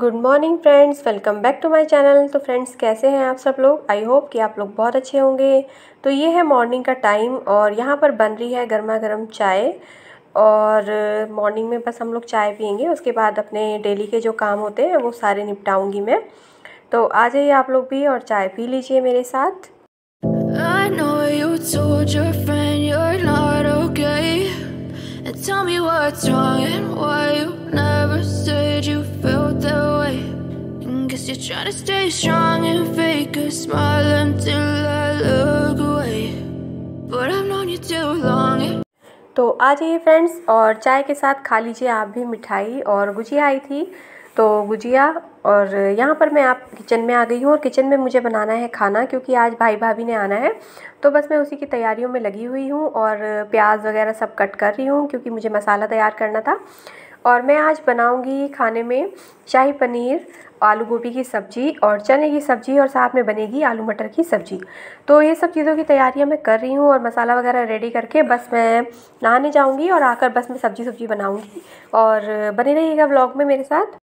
Good morning friends welcome back to my channel तो friends कैसे हैं आप सब लोग? आई होप कि आप लोग बहुत अच्छे होंगे। तो ये है मॉर्निंग का टाइम और यहाँ पर बन रही है गर्मा गर्म चाय। और मॉर्निंग में बस हम लोग चाय पियेंगे। उसके बाद अपने डेली के जो काम होते हैं, वो सारे निपटाऊँगी मैं। तो आ जाइए आप लोग भी और चाय पी लीजिए मेरे साथ। Tell me what's wrong and why you never said you felt you're trying to stay strong and fake a smile until I look away. But I've known you too long. तो आ जाइए friends और चाय के साथ खा लीजिए आप भी मिठाई, और गुजिया आई थी। तो गुजिया, और यहाँ पर मैं आप किचन में आ गई हूँ, और किचन में मुझे बनाना है खाना, क्योंकि आज भाई भाभी ने आना है। तो बस मैं उसी की तैयारियों में लगी हुई हूँ, और प्याज वगैरह सब कट कर रही हूँ, क्योंकि मुझे मसाला तैयार करना था। और मैं आज बनाऊँगी खाने में शाही पनीर आलू गोभी की सब्ज़ी और चने की सब्ज़ी और साथ में बनेगी आलू मटर की सब्ज़ी। तो ये सब चीज़ों की तैयारियाँ मैं कर रही हूँ और मसाला वगैरह रेडी करके बस मैं नहाने जाऊँगी और आकर बस मैं सब्ज़ी सब्ज़ी बनाऊँगी। और बने रहिएगा ब्लॉग में मेरे साथ।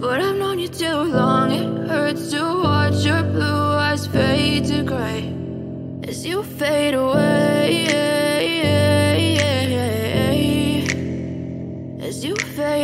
But I've known you too long, it hurts to watch your blue eyes fade to gray. As you fade away,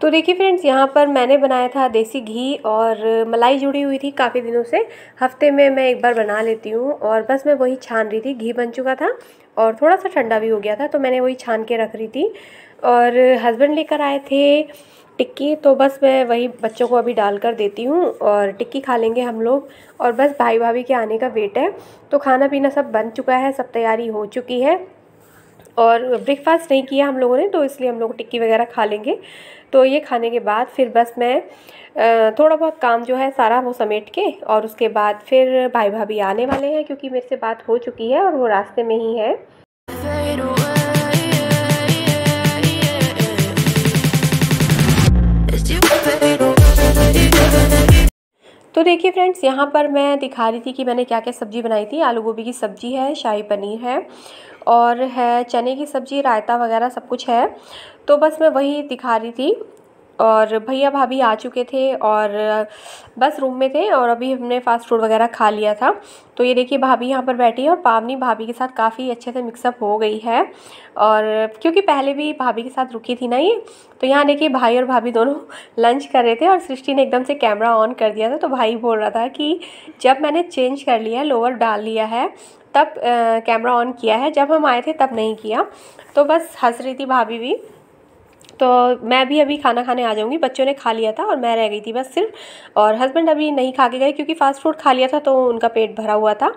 तो देखिए फ्रेंड्स यहाँ पर मैंने बनाया था देसी घी और मलाई जुड़ी हुई थी काफ़ी दिनों से। हफ़्ते में मैं एक बार बना लेती हूँ और बस मैं वही छान रही थी, घी बन चुका था और थोड़ा सा ठंडा भी हो गया था तो मैंने वही छान के रख रही थी। और हस्बैंड लेकर आए थे टिक्की तो बस मैं वही बच्चों को अभी डाल कर देती हूँ और टिक्की खा लेंगे हम लोग। और बस भाई भाभी के आने का वेट है तो खाना पीना सब बन चुका है, सब तैयारी हो चुकी है। और ब्रेकफास्ट नहीं किया हम लोगों ने तो इसलिए हम लोग टिक्की वगैरह खा लेंगे। तो ये खाने के बाद फिर बस मैं थोड़ा बहुत काम जो है सारा वो समेट के और उसके बाद फिर भाई भाभी आने वाले हैं क्योंकि मेरे से बात हो चुकी है और वो रास्ते में ही है। तो देखिए फ्रेंड्स, यहाँ पर मैं दिखा रही थी कि मैंने क्या क्या सब्ज़ी बनाई थी। आलू गोभी की सब्ज़ी है, शाही पनीर है और है चने की सब्ज़ी, रायता वगैरह सब कुछ है। तो बस मैं वही दिखा रही थी। और भैया भाभी आ चुके थे और बस रूम में थे और अभी हमने फ़ास्ट फ़ूड वगैरह खा लिया था। तो ये देखिए भाभी यहाँ पर बैठी है और पावनी भाभी के साथ काफ़ी अच्छे से मिक्सअप हो गई है। और क्योंकि पहले भी भाभी के साथ रुकी थी ना ये तो यहाँ देखिए भाई और भाभी दोनों लंच कर रहे थे और सृष्टि ने एकदम से कैमरा ऑन कर दिया था। तो भाई बोल रहा था कि जब मैंने चेंज कर लिया है लोअर डाल लिया है, तब कैमरा ऑन किया है। जब हम आए थे, तब नहीं किया। तो बस हंस रही थी भाभी भी। तो मैं भी अभी खाना खाने आ जाऊँगी। बच्चों ने खा लिया था और मैं रह गई थी बस सिर्फ़। और हस्बैंड अभी नहीं खा के गए क्योंकि फ़ास्ट फ़ूड खा लिया था तो उनका पेट भरा हुआ था।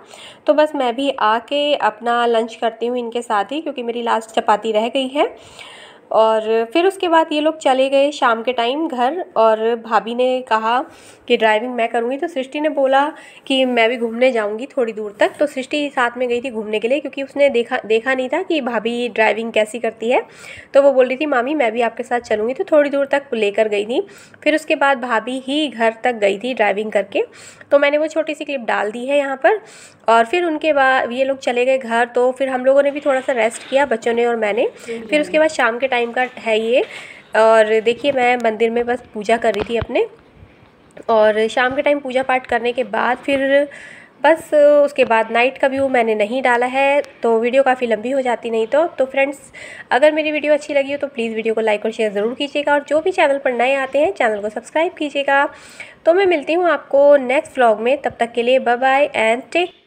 तो बस मैं भी आके अपना लंच करती हूँ इनके साथ ही क्योंकि मेरी लास्ट चपाती रह गई है। और फिर उसके बाद ये लोग चले गए शाम के टाइम घर और भाभी ने कहा कि ड्राइविंग मैं करूँगी। तो सृष्टि ने बोला कि मैं भी घूमने जाऊँगी थोड़ी दूर तक। तो सृष्टि साथ में गई थी घूमने के लिए क्योंकि उसने देखा देखा नहीं था कि भाभी ड्राइविंग कैसी करती है। तो वो बोल रही थी, मामी, मैं भी आपके साथ चलूँगी। तो थोड़ी दूर तक लेकर गई थी। फिर उसके बाद भाभी ही घर तक गई थी ड्राइविंग करके। तो मैंने वो छोटी सी क्लिप डाल दी है यहाँ पर। और फिर उनके बाद ये लोग चले गए घर। तो फिर हम लोगों ने भी थोड़ा सा रेस्ट किया, बच्चों ने और मैंने। फिर उसके बाद शाम के टाइम का है ये। और देखिए, मैं मंदिर में बस पूजा कर रही थी अपने। और शाम के टाइम पूजा पाठ करने के बाद फिर बस उसके बाद नाइट का व्यू मैंने नहीं डाला है तो वीडियो काफ़ी लंबी हो जाती नहीं तो। तो फ्रेंड्स अगर मेरी वीडियो अच्छी लगी हो तो प्लीज़ वीडियो को लाइक और शेयर ज़रूर कीजिएगा। और जो भी चैनल पर नए आते हैं चैनल को सब्सक्राइब कीजिएगा। तो मैं मिलती हूँ आपको नेक्स्ट व्लॉग में। तब तक के लिए बाय बाय एंड टेक